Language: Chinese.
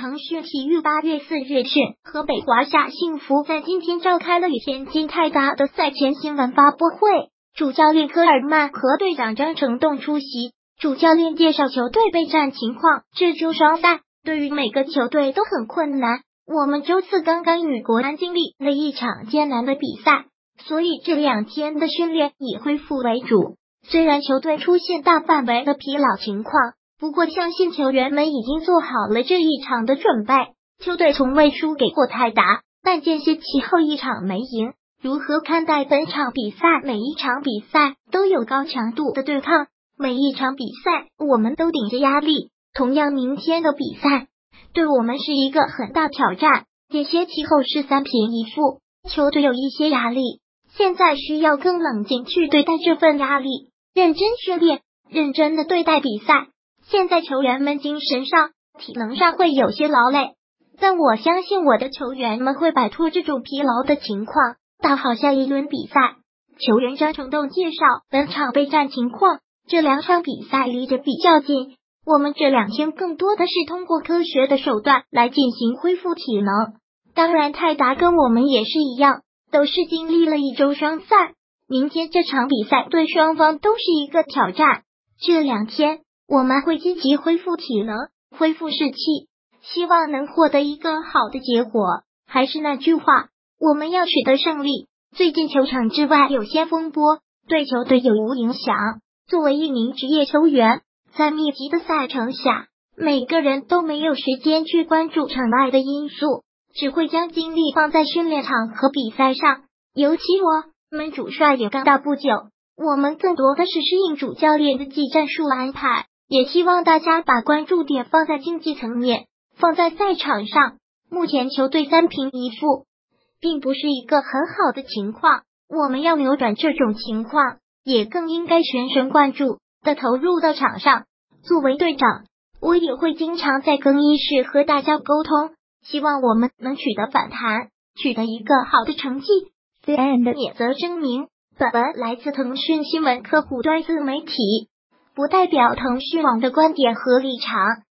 腾讯体育八月四日讯，河北华夏幸福在今天召开了与天津泰达的赛前新闻发布会，主教练科尔曼和队长张成栋出席。主教练介绍球队备战情况。这周双赛对于每个球队都很困难。我们周四刚刚与国安经历了一场艰难的比赛，所以这两天的训练以恢复为主。虽然球队出现大范围的疲劳情况，不过相信球员们已经做好了这一场的准备。球队从未输给过泰达，但间歇其后一场没赢。如何看待本场比赛？每一场比赛都有高强度的对抗。每一场比赛，我们都顶着压力。同样，明天的比赛对我们是一个很大挑战。间歇期后是三平一负，球队有一些压力。现在需要更冷静去对待这份压力，认真训练，认真的对待比赛。现在球员们精神上、体能上会有些劳累，但我相信我的球员们会摆脱这种疲劳的情况，打好下一轮比赛。球员张成栋介绍本场备战情况。这两场比赛离得比较近，我们这两天更多的是通过科学的手段来进行恢复体能。当然，泰达跟我们也是一样，都是经历了一周双赛。明天这场比赛对双方都是一个挑战。这两天我们会积极恢复体能，恢复士气，希望能获得一个好的结果。还是那句话，我们要取得胜利。最近球场之外有些风波，对球队有无影响？作为一名职业球员，在密集的赛程下，每个人都没有时间去关注场外的因素，只会将精力放在训练场和比赛上。尤其我们主帅也刚到不久，我们更多的是适应主教练的技战术安排，也希望大家把关注点放在竞技层面，放在赛场上。目前球队三平一负，并不是一个很好的情况，我们要扭转这种情况。也更应该全神贯注的投入到场上。作为队长，我也会经常在更衣室和大家沟通，希望我们能取得反弹，取得一个好的成绩。C N 的免责声明：本文来自腾讯新闻客户端自媒体，不代表腾讯网的观点和立场。